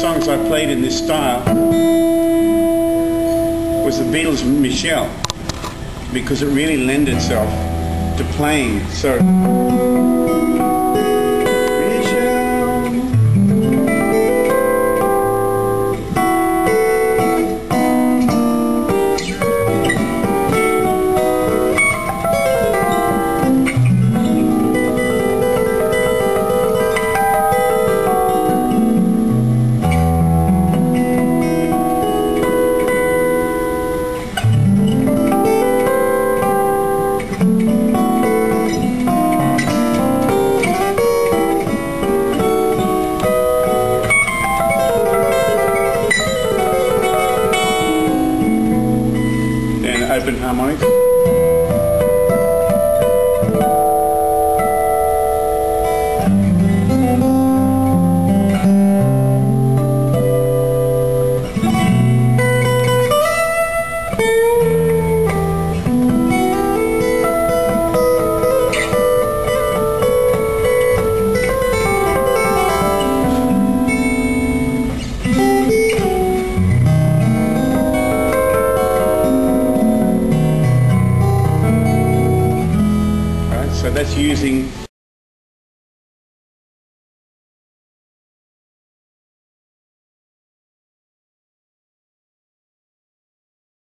songs I played in this style was the Beatles' Michelle because it really lent itself to playing. So. Open harmonics. So that's using